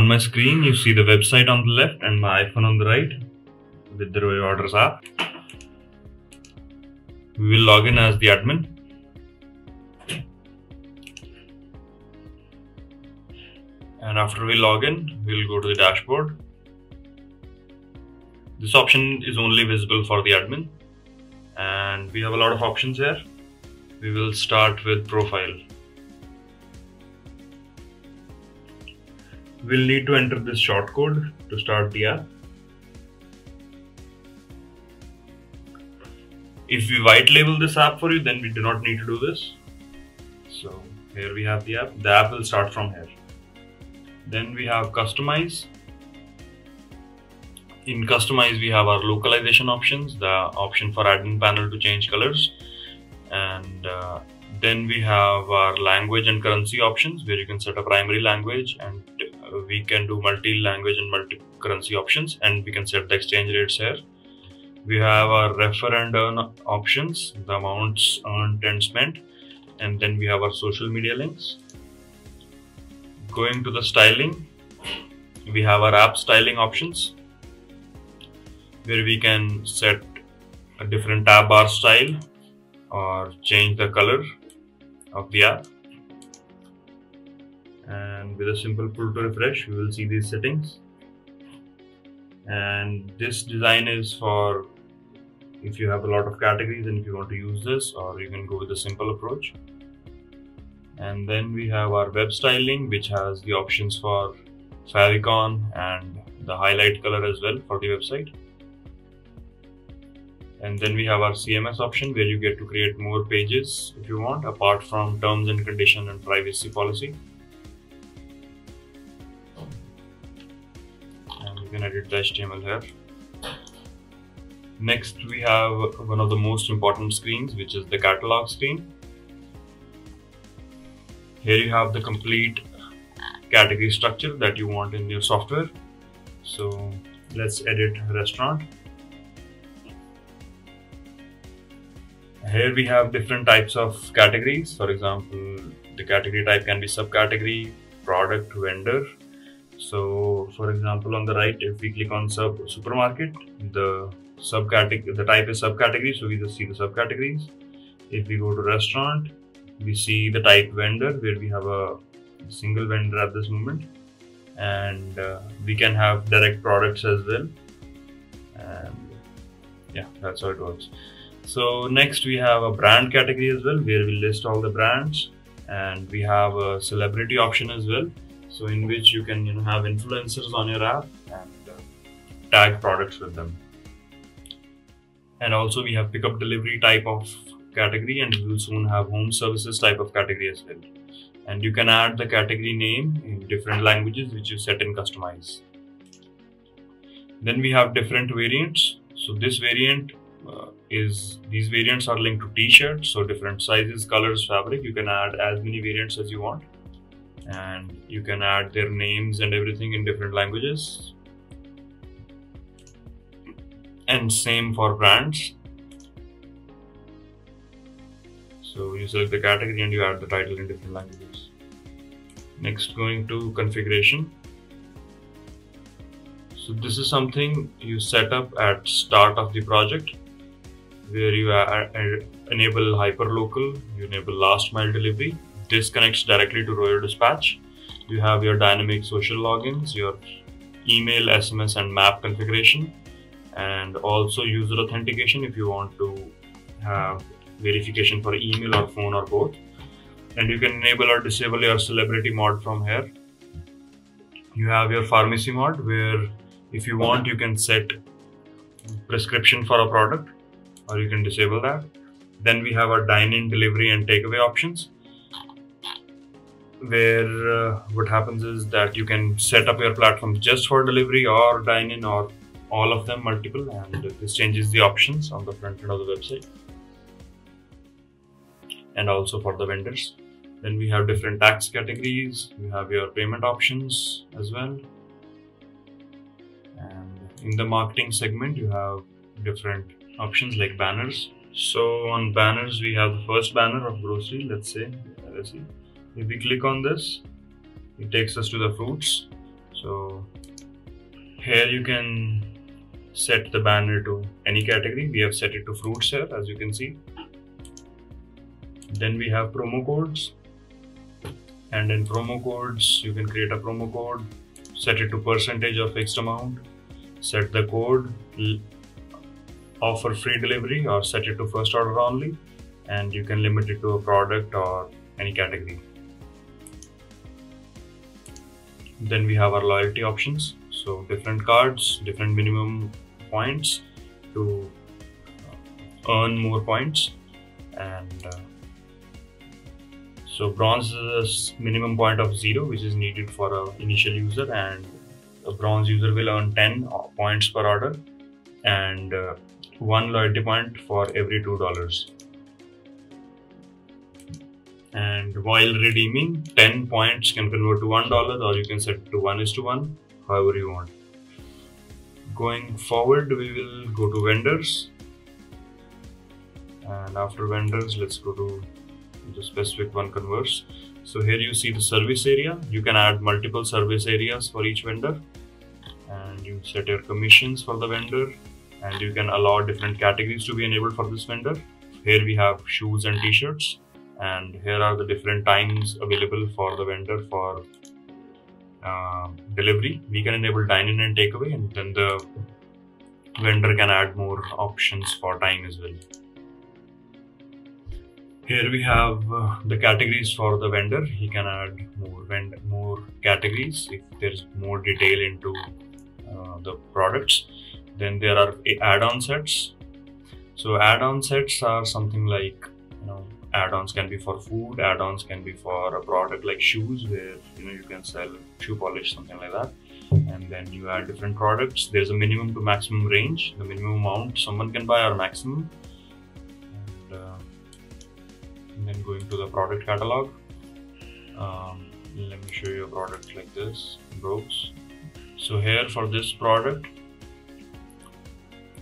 On my screen, you see the website on the left and my iPhone on the right with the Orders app. We will log in as the admin. And after we log in, we'll go to the dashboard. This option is only visible for the admin and we have a lot of options here. We will start with profile. We'll need to enter this shortcode to start the app. If we white label this app for you, then we do not need to do this. So here we have the app. The app will start from here. Then we have customize. In customize, we have our localization options, the option for admin panel to change colors. And uh, then we have our language and currency options where you can set a primary language and we can do multi-language and multi-currency options and we can set the exchange rates here. We have our refer and earn options the amounts earned and spent and then we have our social media links. Going to the styling we have our app styling options where we can set a different tab bar style or change the color of the app and with a simple pull to refresh we will see these settings. And this design is for if you have a lot of categories and if you want to use this or you can go with a simple approach. And then we have our web styling which has the options for favicon and the highlight color as well for the website. And then we have our cms option where you get to create more pages if you want apart from terms and condition and privacy policy can edit the HTML here. Next, we have one of the most important screens, which is the catalog screen. Here you have the complete category structure that you want in your software. So let's edit restaurant. Here we have different types of categories. For example, the category type can be subcategory, product, vendor, so for example, on the right, if we click on sub supermarket, the subcategory, the type is subcategory. So we just see the subcategories. If we go to restaurant, we see the type vendor where we have a single vendor at this moment. And uh, we can have direct products as well. And yeah, that's how it works. So next we have a brand category as well, where we list all the brands and we have a celebrity option as well so in which you can you know have influencers on your app and uh, tag products with them. And also we have pickup delivery type of category and we will soon have home services type of category as well. And you can add the category name in different languages which you set in customize. Then we have different variants. So this variant uh, is these variants are linked to t-shirts so different sizes colors fabric. You can add as many variants as you want and you can add their names and everything in different languages. And same for brands. So you select the category and you add the title in different languages. Next going to configuration. So this is something you set up at start of the project where you enable hyperlocal you enable last mile delivery this connects directly to Royo Dispatch. You have your dynamic social logins, your email, SMS, and map configuration, and also user authentication if you want to have verification for email or phone or both. And you can enable or disable your celebrity mod from here. You have your pharmacy mod where if you want you can set prescription for a product or you can disable that. Then we have our dine-in delivery and takeaway options where uh, what happens is that you can set up your platform just for delivery or dine in or all of them multiple and this changes the options on the front end of the website. And also for the vendors. Then we have different tax categories. You have your payment options as well. And in the marketing segment you have different options like banners. So on banners we have the first banner of grocery let's say let's see if we click on this it takes us to the fruits. So here you can set the banner to any category. We have set it to fruits here as you can see. Then we have promo codes. And in promo codes you can create a promo code set it to percentage of fixed amount set the code offer free delivery or set it to first order only and you can limit it to a product or any category then we have our loyalty options. So different cards different minimum points to earn more points. And uh, so bronze is a minimum point of zero which is needed for a initial user. And a bronze user will earn 10 points per order. And uh, one loyalty point for every two dollars and while redeeming 10 points can convert to one dollar or you can set to one is to one however you want. Going forward we will go to vendors. And after vendors let's go to the specific one converse. So here you see the service area. You can add multiple service areas for each vendor. And you set your commissions for the vendor. And you can allow different categories to be enabled for this vendor. Here we have shoes and t-shirts and here are the different times available for the vendor for uh, delivery. We can enable dine-in and takeaway and then the vendor can add more options for time as well. Here we have uh, the categories for the vendor. He can add more more categories if there's more detail into uh, the products. Then there are add-on sets. So add-on sets are something like add-ons can be for food add-ons can be for a product like shoes where you know you can sell shoe polish something like that. And then you add different products. There's a minimum to maximum range. The minimum amount someone can buy or maximum. And, uh, and then going to the product catalog. Um, let me show you a product like this Brooks. So here for this product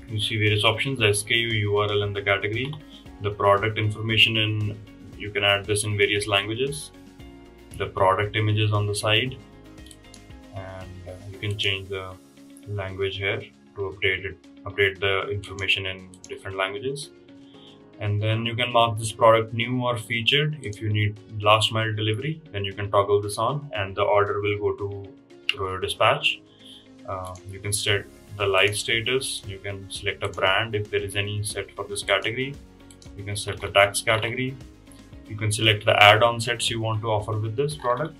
you see various options the SKU URL and the category the product information in you can add this in various languages the product images on the side and uh, you can change the language here to update it update the information in different languages. And then you can mark this product new or featured. If you need last mile delivery then you can toggle this on and the order will go to dispatch. Uh, you can set the live status. You can select a brand if there is any set for this category you can set the tax category. You can select the add-on sets you want to offer with this product.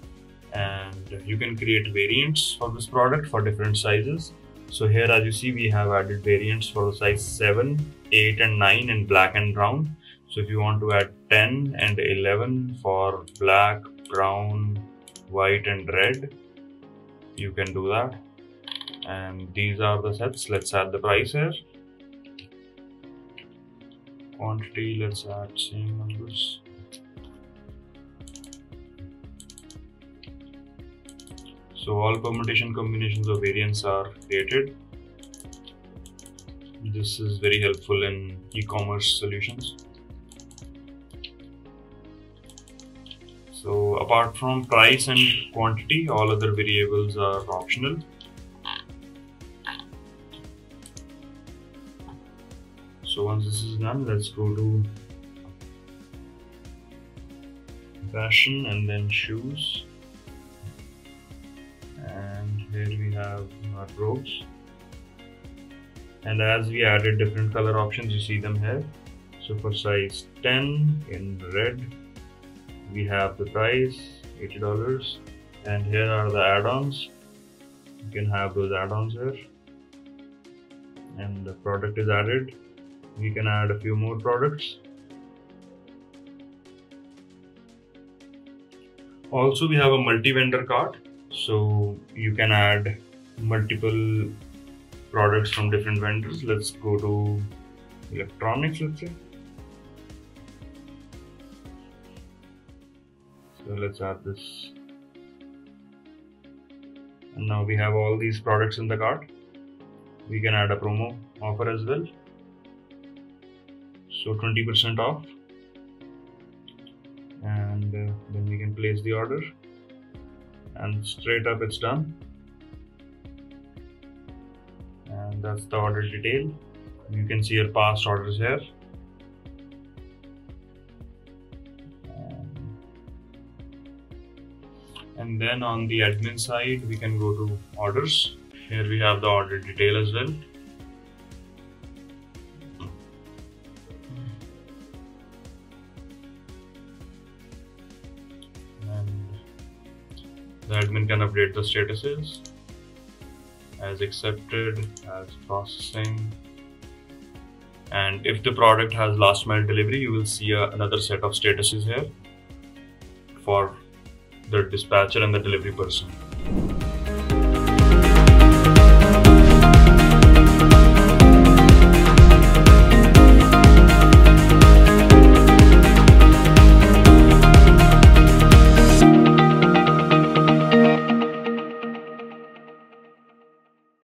And you can create variants for this product for different sizes. So here as you see we have added variants for the size 7 8 and 9 in black and brown. So if you want to add 10 and 11 for black brown white and red you can do that. And these are the sets. Let's add the price here quantity let's add same numbers so all permutation combinations of variants are created. This is very helpful in e-commerce solutions. So apart from price and quantity all other variables are optional once this is done let's go to fashion and then shoes. And here we have our robes. And as we added different color options you see them here. So for size 10 in red we have the price $80 and here are the add-ons. You can have those add-ons here. And the product is added we can add a few more products. Also we have a multi-vendor cart. So you can add multiple products from different vendors. Let's go to electronics let's say. So let's add this. And now we have all these products in the cart. We can add a promo offer as well so 20% off. And uh, then we can place the order. And straight up it's done. And that's the order detail. You can see your past orders here. And then on the admin side we can go to orders. Here we have the order detail as well the admin can update the statuses as accepted as processing. And if the product has last mile delivery you will see a, another set of statuses here for the dispatcher and the delivery person